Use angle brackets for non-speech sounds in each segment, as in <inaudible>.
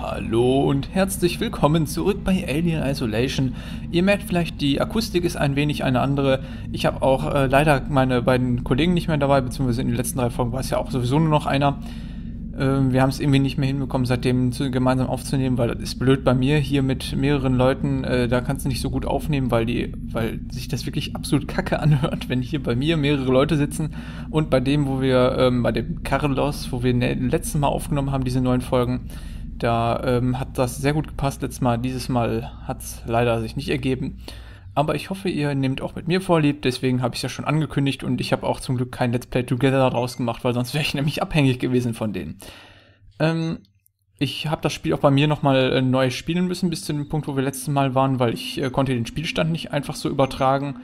Hallo und herzlich willkommen zurück bei Alien Isolation. Ihr merkt vielleicht, die Akustik ist ein wenig eine andere. Ich habe auch äh, leider meine beiden Kollegen nicht mehr dabei, beziehungsweise in den letzten drei Folgen war es ja auch sowieso nur noch einer. Ähm, wir haben es irgendwie nicht mehr hinbekommen, seitdem zu, gemeinsam aufzunehmen, weil das ist blöd bei mir hier mit mehreren Leuten. Äh, da kannst du nicht so gut aufnehmen, weil die, weil sich das wirklich absolut kacke anhört, wenn hier bei mir mehrere Leute sitzen und bei dem, wo wir, ähm, bei dem Carlos, wo wir ne, letzten Mal aufgenommen haben, diese neuen Folgen, da ähm, hat das sehr gut gepasst letztes Mal. Dieses Mal hat es leider sich nicht ergeben. Aber ich hoffe, ihr nehmt auch mit mir vorlieb. Deswegen habe ich es ja schon angekündigt und ich habe auch zum Glück kein Let's Play Together daraus gemacht, weil sonst <laughs> wäre ich nämlich abhängig gewesen von denen. Ähm, ich habe das Spiel auch bei mir nochmal äh, neu spielen müssen, bis zu dem Punkt, wo wir letztes Mal waren, weil ich äh, konnte den Spielstand nicht einfach so übertragen.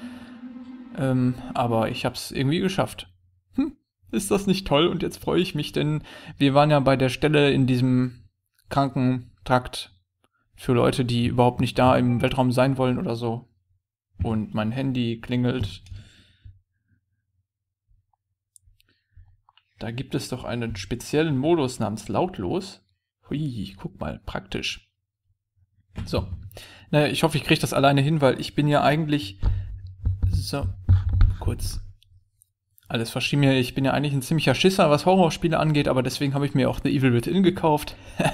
Ähm, aber ich habe es irgendwie geschafft. Hm, ist das nicht toll? Und jetzt freue ich mich, denn wir waren ja bei der Stelle in diesem Krankentrakt für Leute, die überhaupt nicht da im Weltraum sein wollen oder so. Und mein Handy klingelt. Da gibt es doch einen speziellen Modus namens lautlos. Hui, guck mal, praktisch. So. Naja, ich hoffe, ich kriege das alleine hin, weil ich bin ja eigentlich. So, kurz alles verschrieben mir. Ich bin ja eigentlich ein ziemlicher Schisser, was Horrorspiele angeht, aber deswegen habe ich mir auch The Evil Within gekauft. <laughs>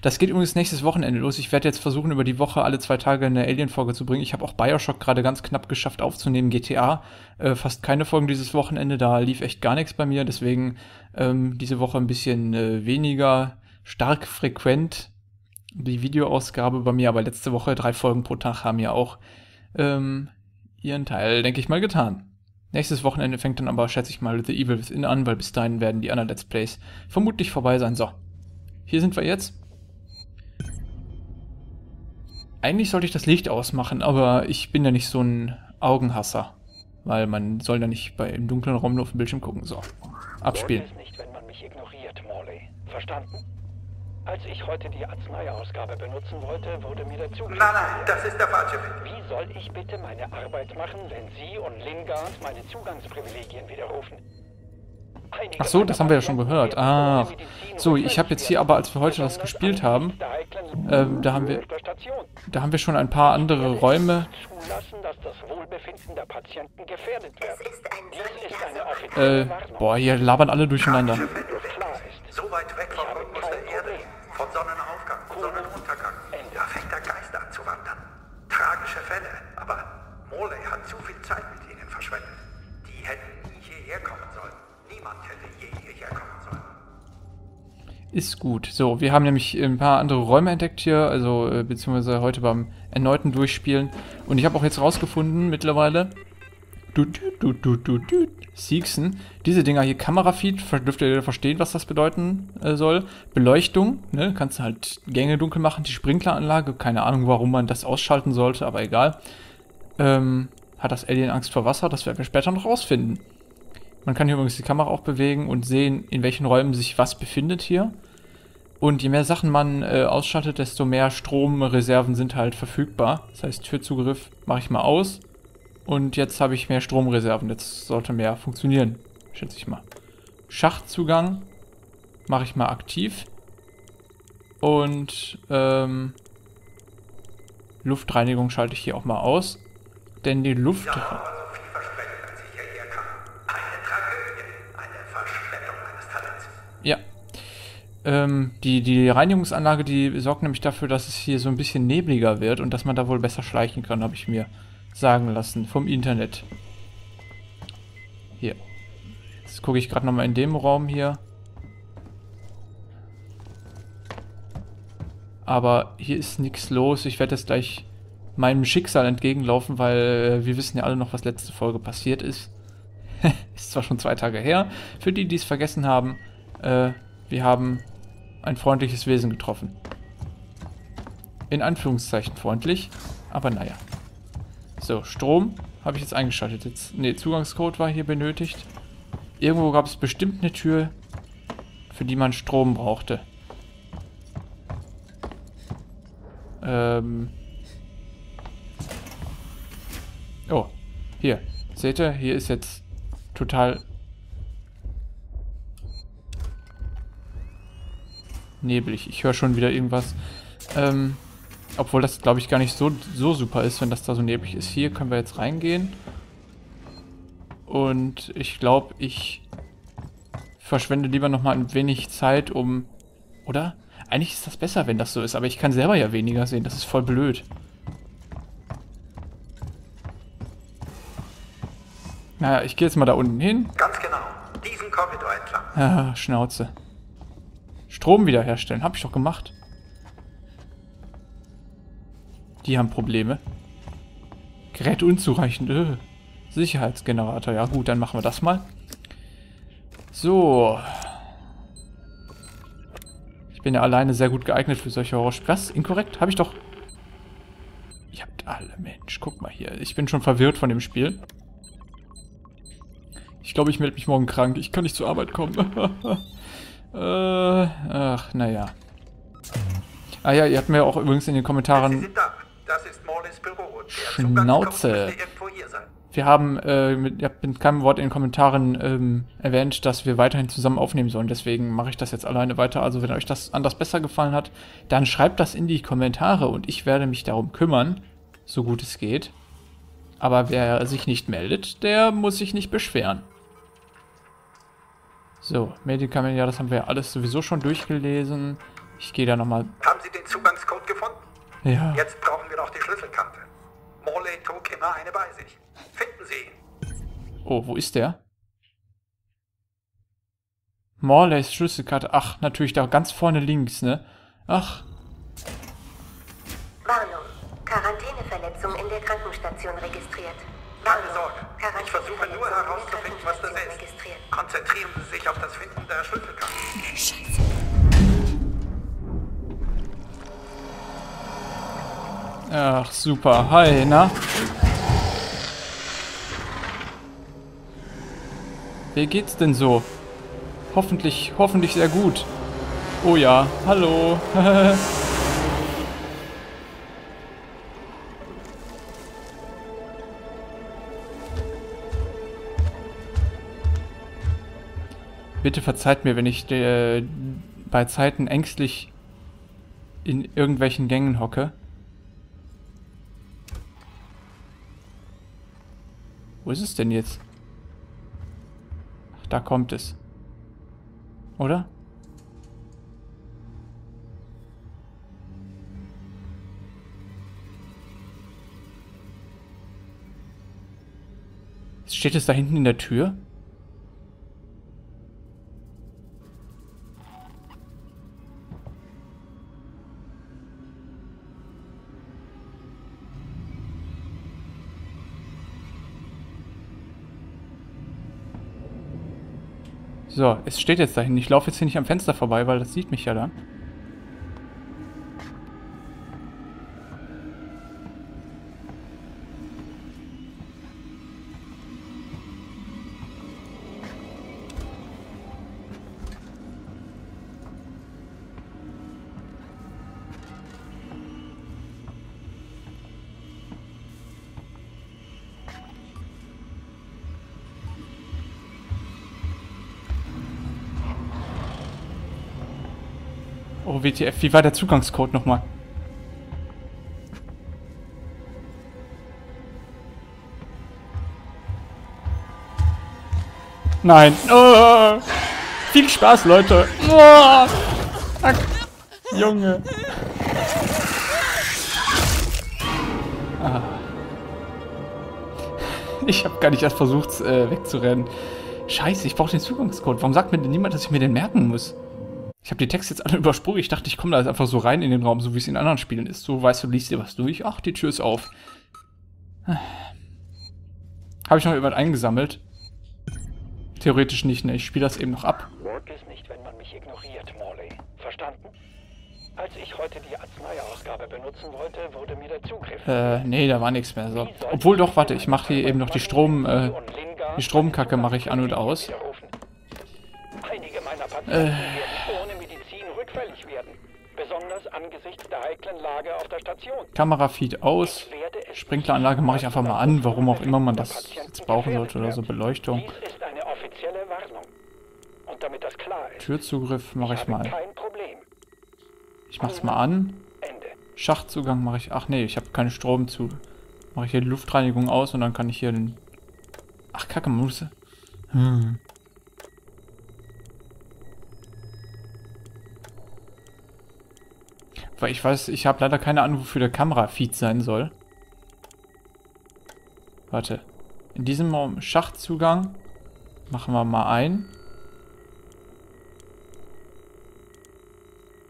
das geht übrigens nächstes Wochenende los. Ich werde jetzt versuchen, über die Woche alle zwei Tage eine Alien-Folge zu bringen. Ich habe auch Bioshock gerade ganz knapp geschafft aufzunehmen. GTA, äh, fast keine Folgen dieses Wochenende. Da lief echt gar nichts bei mir. Deswegen ähm, diese Woche ein bisschen äh, weniger stark frequent die Videoausgabe bei mir. Aber letzte Woche drei Folgen pro Tag haben ja auch ähm, ihren Teil, denke ich mal, getan. Nächstes Wochenende fängt dann aber, schätze ich mal, The Evil Within an, weil bis dahin werden die anderen Let's Plays vermutlich vorbei sein. So, hier sind wir jetzt. Eigentlich sollte ich das Licht ausmachen, aber ich bin ja nicht so ein Augenhasser. Weil man soll ja nicht bei im dunklen Raum nur auf den Bildschirm gucken. So, abspielen. Nicht, wenn man mich ignoriert, Morley. Verstanden? Als ich heute die Arzneiausgabe benutzen wollte, wurde mir der Zugriff... Nein, nein, das ist der falsche Weg. Wie soll ich bitte meine Arbeit machen, wenn Sie und Lingard meine Zugangsprivilegien widerrufen? Ach so, das haben wir ja schon gehört. Ah, so, ich habe jetzt hier aber, als wir heute das gespielt haben, äh, da haben wir, da haben wir schon ein paar andere Räume. Äh, boah, hier labern alle durcheinander. So weit weg vom von Sonnenaufgang, Sonnenuntergang, da fängt der Geist an zu wandern. Tragische Fälle, aber Morley hat zu viel Zeit mit ihnen verschwendet. Die hätten nie hierher kommen sollen. Niemand hätte je hierher kommen sollen. Ist gut. So, wir haben nämlich ein paar andere Räume entdeckt hier, also äh, beziehungsweise heute beim erneuten Durchspielen. Und ich habe auch jetzt rausgefunden mittlerweile, Siegson. Diese Dinger hier, Kamerafeed, dürft ihr verstehen, was das bedeuten äh, soll. Beleuchtung, ne, kannst du halt Gänge dunkel machen. Die Sprinkleranlage, keine Ahnung, warum man das ausschalten sollte, aber egal. Ähm, hat das Alien Angst vor Wasser? Das werden wir später noch rausfinden. Man kann hier übrigens die Kamera auch bewegen und sehen, in welchen Räumen sich was befindet hier. Und je mehr Sachen man äh, ausschaltet, desto mehr Stromreserven sind halt verfügbar. Das heißt, Türzugriff mache ich mal aus. Und jetzt habe ich mehr Stromreserven. Jetzt sollte mehr funktionieren, schätze ich mal. Schachtzugang mache ich mal aktiv. Und ähm, Luftreinigung schalte ich hier auch mal aus. Denn die Luft... Ja, so viel versprechen, als ich hierher kam. Eine Tragödie, eine Verschwendung meines Talents. Ja. Ähm, die, die Reinigungsanlage, die sorgt nämlich dafür, dass es hier so ein bisschen nebliger wird und dass man da wohl besser schleichen kann, habe ich mir sagen lassen vom Internet. Hier. Jetzt gucke ich gerade nochmal in dem Raum hier. Aber hier ist nichts los. Ich werde jetzt gleich meinem Schicksal entgegenlaufen, weil äh, wir wissen ja alle noch, was letzte Folge passiert ist. <laughs> ist zwar schon zwei Tage her. Für die, die es vergessen haben, äh, wir haben ein freundliches Wesen getroffen. In Anführungszeichen freundlich, aber naja. So, Strom habe ich jetzt eingeschaltet. Jetzt, nee, Zugangscode war hier benötigt. Irgendwo gab es bestimmt eine Tür, für die man Strom brauchte. Ähm. Oh, hier. Seht ihr, hier ist jetzt total neblig. Ich höre schon wieder irgendwas. Ähm, obwohl das, glaube ich, gar nicht so, so super ist, wenn das da so neblig ist. Hier können wir jetzt reingehen. Und ich glaube, ich verschwende lieber nochmal ein wenig Zeit, um... Oder? Eigentlich ist das besser, wenn das so ist, aber ich kann selber ja weniger sehen. Das ist voll blöd. Naja, ich gehe jetzt mal da unten hin. Ganz genau. Diesen Korridor entlang. Ah, Schnauze. Strom wiederherstellen. Hab ich doch gemacht. Die haben Probleme. Gerät unzureichend. Öh. Sicherheitsgenerator. Ja gut, dann machen wir das mal. So. Ich bin ja alleine sehr gut geeignet für solche Horrorspiele. Was? Inkorrekt? Habe ich doch... Ihr habt alle... Mensch, guck mal hier. Ich bin schon verwirrt von dem Spiel. Ich glaube, ich melde mich morgen krank. Ich kann nicht zur Arbeit kommen. <laughs> äh, ach, naja. Ah ja, ihr habt mir auch übrigens in den Kommentaren... Das ist Morlins Büro. Schnauze. Wir haben äh, mit, ihr habt mit keinem Wort in den Kommentaren ähm, erwähnt, dass wir weiterhin zusammen aufnehmen sollen. Deswegen mache ich das jetzt alleine weiter. Also wenn euch das anders besser gefallen hat, dann schreibt das in die Kommentare und ich werde mich darum kümmern, so gut es geht. Aber wer sich nicht meldet, der muss sich nicht beschweren. So, Medikamente, ja, das haben wir alles sowieso schon durchgelesen. Ich gehe da nochmal... Haben Sie den Zugangscode gefunden? Ja. Jetzt brauchen noch die Schlüsselkarte. Morley trug immer eine bei sich. Finden Sie ihn. Oh, wo ist der? Morleys Schlüsselkarte. Ach, natürlich da ganz vorne links, ne? Ach. Warnung. Quarantäneverletzung in der Krankenstation registriert. Keine Sorge. Ich versuche nur herauszufinden, was das ist. Konzentrieren Sie sich auf das Finden der Schlüsselkarte. Scheiße. Ach, super. Hi, na? Wie geht's denn so? Hoffentlich, hoffentlich sehr gut. Oh ja, hallo. <laughs> Bitte verzeiht mir, wenn ich äh, bei Zeiten ängstlich in irgendwelchen Gängen hocke. Wo ist es denn jetzt? Ach, da kommt es. Oder? Steht es da hinten in der Tür? So, es steht jetzt dahin. Ich laufe jetzt hier nicht am Fenster vorbei, weil das sieht mich ja dann. Oh, WTF, wie war der Zugangscode nochmal? Nein. Oh, viel Spaß, Leute. Oh, fuck. Junge. Ah. Ich habe gar nicht erst versucht, äh, wegzurennen. Scheiße, ich brauche den Zugangscode. Warum sagt mir denn niemand, dass ich mir den merken muss? Ich habe die Texte jetzt alle <laughs> übersprungen. Ich dachte, ich komme da jetzt einfach so rein in den Raum, so wie es in anderen Spielen ist. So, weißt du, liest dir was durch. Ach, die Tür ist auf. <sighs> Habe ich noch jemand eingesammelt? Theoretisch nicht, ne? Ich spiele das eben noch ab. Work ist nicht, wenn man mich ignoriert, Morley. Verstanden? Als ich heute die Arzneiausgabe benutzen wollte, wurde mir der Zugriff... Äh, nee, da war nichts mehr. So. Obwohl doch, warte, ich mache hier eben noch die Strom, äh, die Stromkacke mache ich an und aus. Einige meiner Patienten äh. Rückfällig werden. Besonders angesichts der heiklen Lage auf der Station. Kamerafeed aus. Sprinkleranlage mache ich einfach mal an, warum auch immer man das jetzt brauchen sollte oder so. Beleuchtung. Dies ist eine offizielle Warnung. Und damit das klar ist, Türzugriff mache ich, mal. Ich mach's mal an. Schachtzugang mache ich... Ach nee, ich habe keinen Strom zu. Mache ich hier die Luftreinigung aus und dann kann ich hier den... Ach, Kacke, man muss... Hm. Weil ich weiß, ich habe leider keine Ahnung, wofür der Kamerafeed sein soll. Warte. In diesem Schachtzugang machen wir mal ein.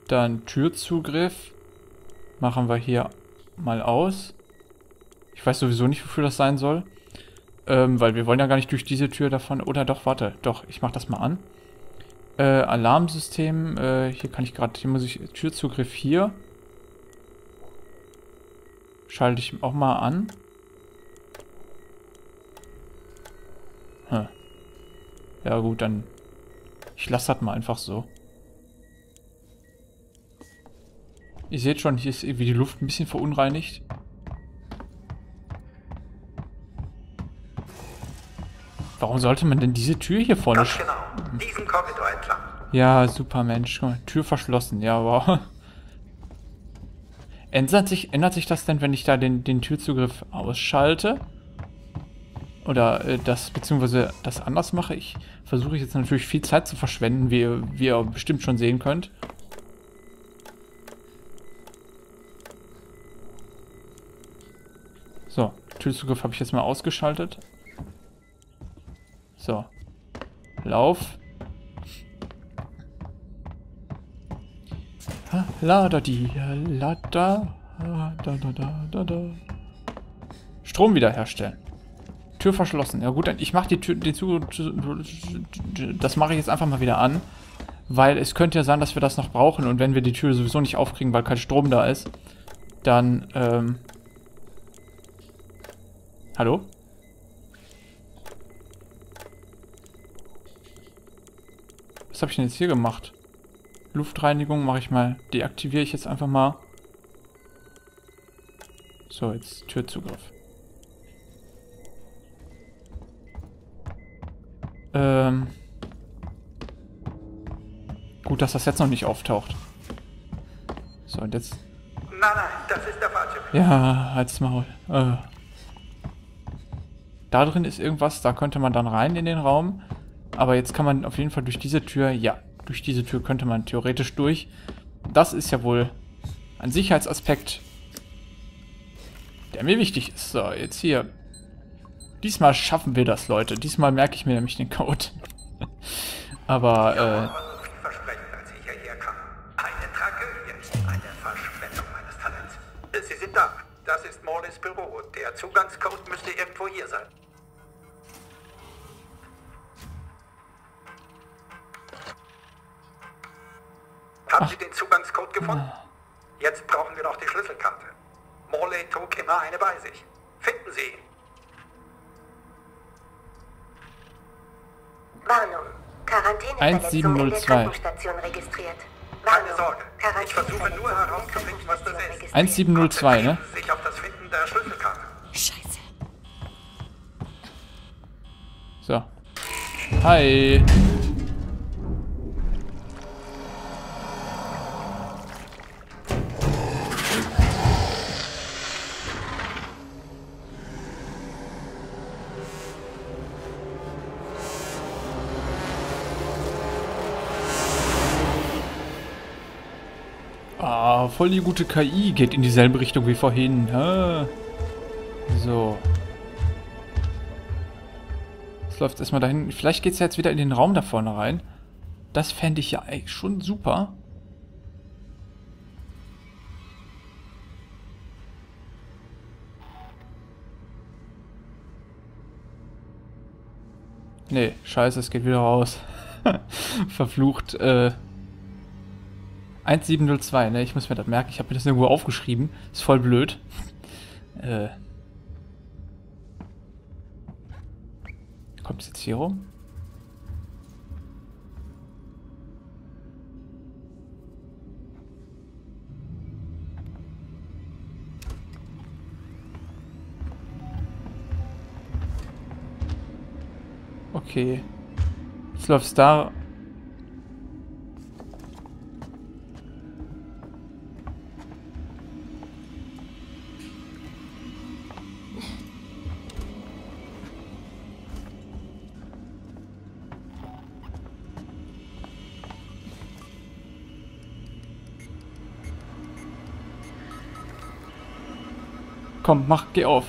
Dann Türzugriff machen wir hier mal aus. Ich weiß sowieso nicht, wofür das sein soll. Ähm, weil wir wollen ja gar nicht durch diese Tür davon. Oder doch, warte. Doch, ich mach das mal an. Äh, Alarmsystem. Äh, hier kann ich gerade, hier muss ich, Türzugriff hier. Schalte ich auch mal an. Hm. Ja gut, dann ich lasse das mal einfach so. Ihr seht schon, hier ist irgendwie die Luft ein bisschen verunreinigt. Warum sollte man denn diese Tür hier vorne... Ganz genau, diesen Korridor entlang. Ja, super Mensch. Tür verschlossen, ja, wow. <laughs> Ändert sich, ändert sich das denn, wenn ich da den, den Türzugriff ausschalte? Oder äh, das, beziehungsweise das anders mache? Ich versuche jetzt natürlich viel Zeit zu verschwenden, wie, wie ihr bestimmt schon sehen könnt. So, Türzugriff habe ich jetzt mal ausgeschaltet. So. Lauf. La da die, la da, da da da da da. Strom wiederherstellen. Tür verschlossen. Ja gut, ich mache die Tür, den Zug, das mache ich jetzt einfach mal wieder an, weil es könnte ja sein, dass wir das noch brauchen und wenn wir die Tür sowieso nicht aufkriegen, weil kein Strom da ist, dann, ähm... Hallo? Was habe ich denn jetzt hier gemacht? Luftreinigung mache ich mal, deaktiviere ich jetzt einfach mal. So, jetzt Türzugriff. Ähm. Gut, dass das jetzt noch nicht auftaucht. So, und jetzt... Nein, nein, das ist der falsche Weg. Ja, halt's Maul. Äh. Da drin ist irgendwas, da könnte man dann rein in den Raum. Aber jetzt kann man auf jeden Fall durch diese Tür, ja, durch diese Tür könnte man theoretisch durch. Das ist ja wohl ein Sicherheitsaspekt, der mir wichtig ist. So, jetzt hier. Diesmal schaffen wir das, Leute. Diesmal merke ich mir nämlich den Code. <laughs> Aber, äh... Sie sind da. Das ist Morleys Büro. Der Zugangscode müsste irgendwo hier sein. Haben Ach. Sie den Zugangscode gefunden? Jetzt brauchen wir noch die Schlüsselkarte. Morley trug immer eine bei sich. Finden Sie ihn. Warnung. Quarantäneverletzung in der Krankenstation registriert. Warnung. Keine Sorge. Ich versuche nur herauszufinden, was das ist. 1702, ne? sich auf das Finden der Schlüsselkarte. Scheiße. So. Hi. Voll die gute KI. Geht in dieselbe Richtung wie vorhin. Ha. So. Jetzt läuft erstmal dahin. Vielleicht geht es ja jetzt wieder in den Raum da vorne rein. Das fände ich ja eigentlich schon super. Nee, scheiße, es geht wieder raus. <laughs> Verflucht, äh, 1702, ne? Ich muss mir das merken. Ich habe mir das irgendwo aufgeschrieben. Ist voll blöd. äh. Kommt es jetzt hier rum? Okay. Jetzt läuft's da Komm, mach, geh auf.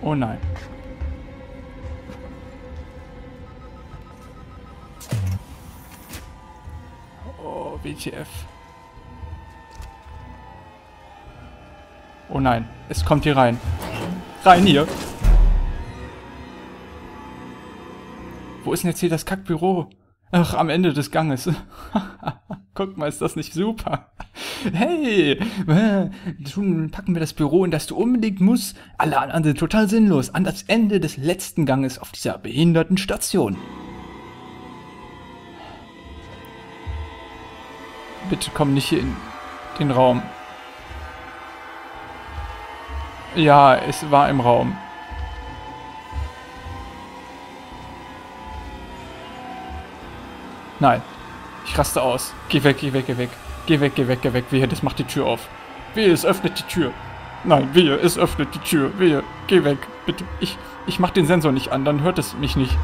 Oh nein. Oh, WTF. Oh nein, es kommt hier rein. Rein hier. Wo ist denn jetzt hier das Kackbüro? Ach, am Ende des Ganges. <laughs> Guck mal, ist das nicht super? Hey, äh, packen wir das Büro, in das du unbedingt musst. Alle anderen sind total sinnlos. An das Ende des letzten Ganges auf dieser behinderten Station. Bitte komm nicht hier in den Raum. Ja, es war im Raum. Nein. Ich raste aus. Geh weg, geh weg, geh weg. Geh weg, geh weg, geh weg. Wehe, das macht die Tür auf. Wehe, es öffnet die Tür. Nein, wehe, es öffnet die Tür. Wehe, geh weg. Bitte. Ich, ich mach den Sensor nicht an, dann hört es mich nicht.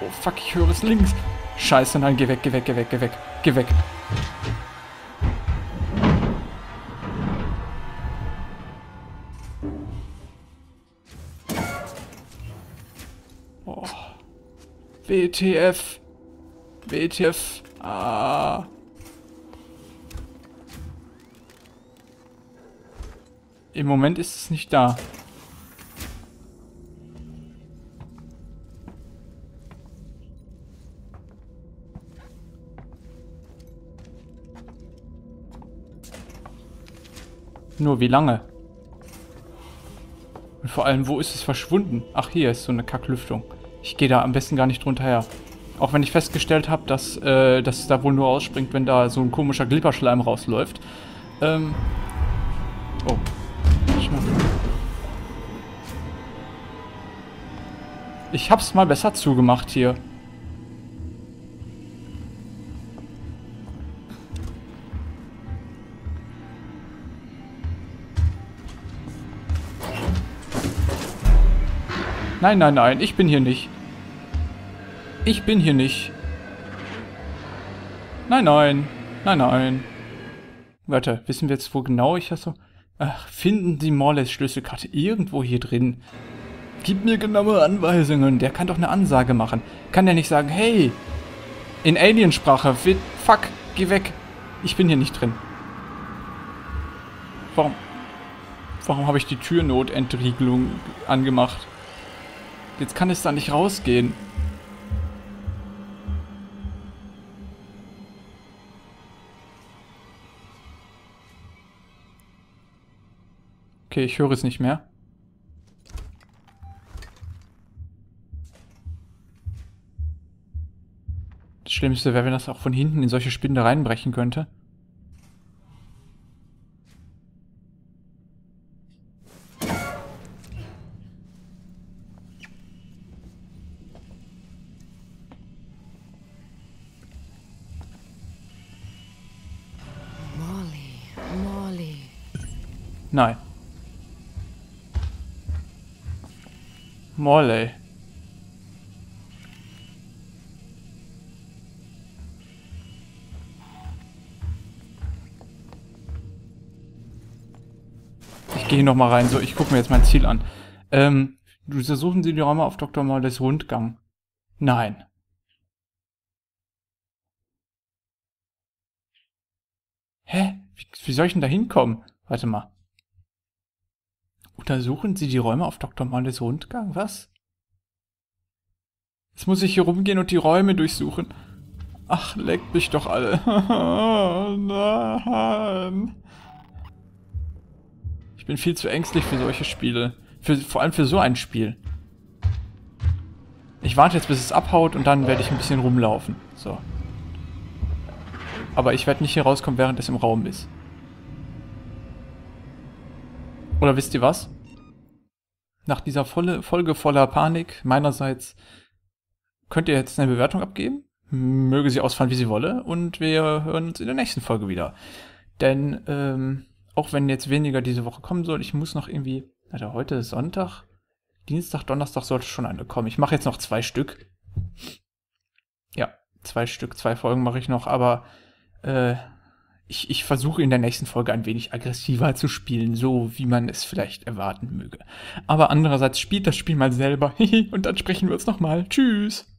Oh fuck, ich höre es links. Scheiße, nein, geh weg, geh weg, geh weg, geh weg. Geh weg. Oh. WTF. WTF. Ah. Im Moment ist es nicht da. Nur wie lange? Und vor allem, wo ist es verschwunden? Ach, hier ist so eine Kacklüftung. Ich gehe da am besten gar nicht drunter her. Auch wenn ich festgestellt habe, dass äh, das da wohl nur ausspringt, wenn da so ein komischer Glipperschleim rausläuft. Ähm. Oh. Ich hab's mal besser zugemacht hier. Nein, nein, nein, ich bin hier nicht. Ich bin hier nicht. Nein, nein. Nein, nein. Warte, wissen wir jetzt, wo genau ich das so... Ach, finden Sie Morles Schlüsselkarte irgendwo hier drin. Gib mir genaue Anweisungen. Der kann doch eine Ansage machen. Kann der nicht sagen, hey, in Aliensprache, fuck, geh weg. Ich bin hier nicht drin. Warum? Warum habe ich die Türnotentriegelung angemacht? Jetzt kann es da nicht rausgehen. Okay, ich höre es nicht mehr. Das Schlimmste wäre, wenn das auch von hinten in solche Spinde reinbrechen könnte. Molly, Molly. Nein. Morley. Ich gehe noch mal rein. So, ich gucke mir jetzt mein Ziel an. Ähm, versuchen Sie die Räume auf Dr. Morleys Rundgang. Nein. Hä? Wie, wie soll ich denn da hinkommen? Warte mal. Untersuchen Sie die Räume auf Dr. Molles Rundgang? Was? Jetzt muss ich hier rumgehen und die Räume durchsuchen. Ach, leckt mich doch alle. <laughs> Nein. Ich bin viel zu ängstlich für solche Spiele. Für, vor allem für so ein Spiel. Ich warte jetzt, bis es abhaut und dann werde ich ein bisschen rumlaufen. So. Aber ich werde nicht hier rauskommen, während es im Raum ist. Oder wisst ihr was? Nach dieser volle, Folge voller Panik meinerseits könnt ihr jetzt eine Bewertung abgeben. Möge sie ausfallen, wie sie wolle. Und wir hören uns in der nächsten Folge wieder. Denn, ähm, auch wenn jetzt weniger diese Woche kommen soll, ich muss noch irgendwie, Alter, heute ist Sonntag, Dienstag, Donnerstag sollte schon eine kommen. Ich mache jetzt noch zwei Stück. Ja, zwei Stück, zwei Folgen mache ich noch, aber äh, ich, ich versuche in der nächsten Folge ein wenig aggressiver zu spielen, so wie man es vielleicht erwarten möge. Aber andererseits spielt das Spiel mal selber <laughs> und dann sprechen wir uns nochmal. Tschüss.